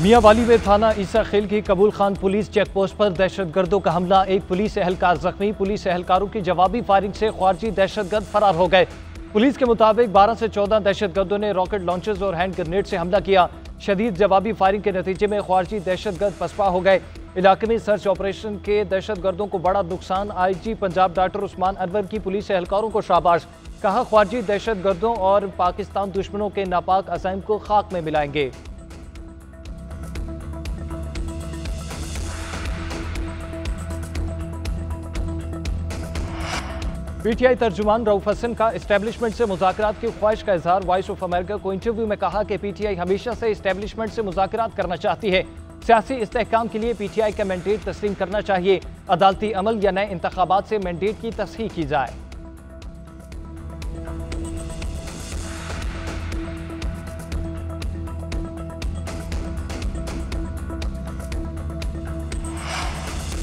मियाँ वाली में थाना ईसा खेल की कबूल खान पुलिस चेक पोस्ट पर दहशतगर्दों का हमला। एक पुलिस एहलकार जख्मी। पुलिस एहलकारों की जवाबी फायरिंग से खारजी दहशतगर्द फरार हो गए। पुलिस के मुताबिक 12 से 14 दहशतगर्दों ने रॉकेट लॉन्चर्स और हैंड ग्रेनेड से हमला किया। शदीद जवाबी फायरिंग के नतीजे में खारजी दहशतगर्द पसपा हो गए। इलाके में सर्च ऑपरेशन के दहशतगर्दों को बड़ा नुकसान। आईजी पंजाब डॉक्टर उस्मान अनवर की पुलिस एहलकारों को शाबाश। कहा, खारजी दहशतगर्दों और पाकिस्तान दुश्मनों के नापाक अजाइम को खाक में मिलाएँगे। पीटीआई तर्जुमान रऊफ हसन का इस्टेब्लिशमेंट से मुजाकरात की ख्वाहिश का इजहार वॉइस ऑफ़ अमेरिका को इंटरव्यू में कहा कि पीटीआई हमेशा से इस्टेब्लिशमेंट से मुजाकरात करना चाहती है। सियासी इस्तेकाम के लिए पीटीआई का मैंडेट तस्लीम करना चाहिए। अदालती अमल या नए इंतबात से मैंडेट की तस्ही की जाए।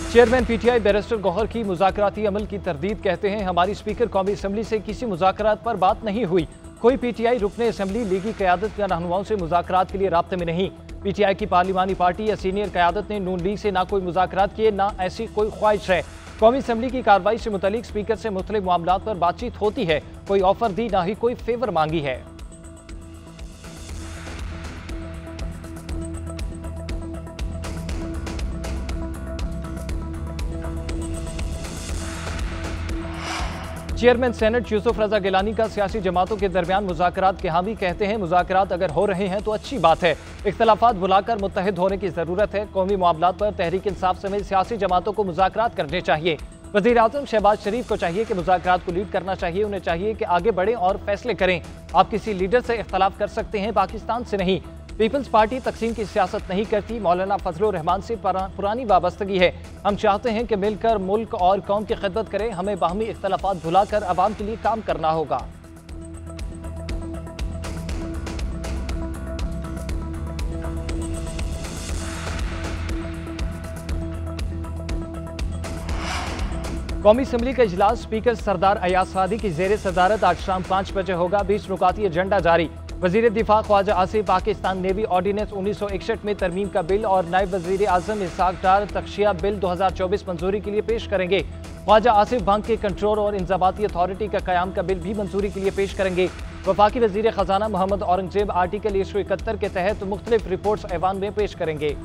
चेयरमैन पीटीआई बैरिस्टर गौहर की मुजाकराती अमल की तरदीद कहते हैं, हमारी स्पीकर कौमी असम्बली से किसी मुजाकरात पर बात नहीं हुई। कोई पीटीआई रुकने असम्बली लीगी क्यादत या रहनुमाओं से मुजाकरात के लिए रबते में नहीं। पीटीआई की पार्लिमानी पार्टी या सीनियर क्यादत ने नून लीग से ना कोई मुजाकरात किए, ना ऐसी कोई ख्वाहिश है कौमी असम्बली की कार्रवाई से मुतलिक स्पीकर से मुख्तलिफ़ मामला पर बातचीत होती है। कोई ऑफ़र दी, ना ही कोई फेवर मांगी है। चेयरमैन सेनेट यूसुफ रजा गिलानी का सियासी जमातों के दरमियान मुजाकरात के हामी कहते हैं, मुजाकरात अगर हो रहे हैं तो अच्छी बात है। इख्तलाफात बुलाकर मुतहद होने की ज़रूरत है। कौमी मामला पर तहरीक इंसाफ समेत सियासी जमातों को मुजाकरात करने चाहिए। वज़ीर अजम शहबाज शरीफ को चाहिए कि मुजाकरात को लीड करना चाहिए, उन्हें चाहिए कि आगे बढ़े और फैसले करें। आप किसी लीडर से इख्तलाफ कर सकते हैं, पाकिस्तान से नहीं। पीपल्स पार्टी तकसीम की सियासत नहीं करती। मौलाना फजल रहमान से पुरानी वाबस्तगी है। हम चाहते हैं कि मिलकर मुल्क और कौम की खदमत करें। हमें बाहमी इख्तलाफात भुलाकर आवाम के लिए काम करना होगा। कौमी असम्बली का इजलास स्पीकर सरदार अयाज सादी की जेर सदारत आज शाम पाँच बजे होगा। बीस नुकाती एजेंडा जारी। वज़ीर दिफा ख्वाजा आसिफ पाकिस्तान नेवी ऑर्डीनेंस उन्नीस सौ इकसठ में तरमीम का बिल और नायब वज़ीर आज़म इसाक डार तकशिया बिल दो हज़ार चौबीस मंजूरी के लिए पेश करेंगे। ख्वाजा आसिफ बैंक के कंट्रोल और इंजाबाती अथॉरिटी का क्याम का बिल भी मंजूरी के लिए पेश करेंगे। वफाकी वज़ीर खजाना मोहम्मद औरंगज़ेब आर्टिकल एक सौ इकहत्तर के तहत मुख्तलिफ़ रिपोर्ट्स ऐवान में पेश करेंगे।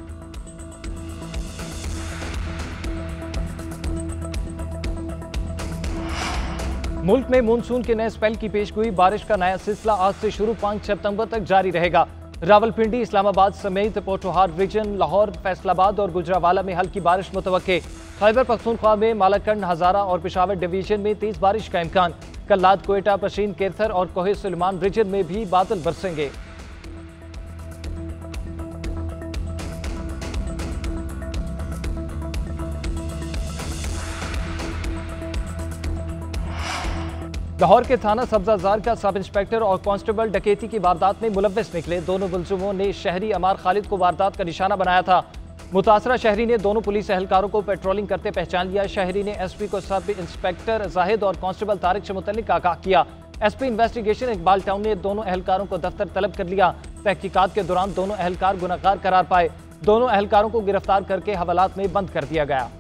मुल्क में मानसून के नए स्पेल की पेश गोई। बारिश का नया सिलसिला आज से शुरू, पाँच सितंबर तक जारी रहेगा। रावलपिंडी, इस्लामाबाद समेत पोटोहार रीजन, लाहौर, फैसलाबाद और गुजरावाला में हल्की बारिश मुतव खैबर पख्तूनख्वा में मालाकंड, हजारा और पिशावर डिवीज़न में तेज बारिश का इम्कान। कल्लाद, कोयटा पशीन केरथर और कोहे सुलेमान रीजन में भी बादल बरसेंगे। लाहौर के थाना सब्जाजार का सब इंस्पेक्टर और कांस्टेबल डकैती की वारदात में मुलविस निकले। दोनों मुलजुमों ने शहरी अमार खालिद को वारदात का निशाना बनाया था। मुतासरा, शहरी ने दोनों पुलिस एहलकारों को पेट्रोलिंग करते पहचान लिया। शहरी ने एसपी को सब इंस्पेक्टर जाहिद और कांस्टेबल तारिक से मुतलिक आगाह किया। एसपी इन्वेस्टिगेशन इकबाल टाउन ने दोनों एहलकारों को दफ्तर तलब कर लिया। तहकीकात के दौरान दोनों एहलकार गुनाकार करार पाए। दोनों एहलकारों को गिरफ़्तार करके हवालात में बंद कर दिया गया।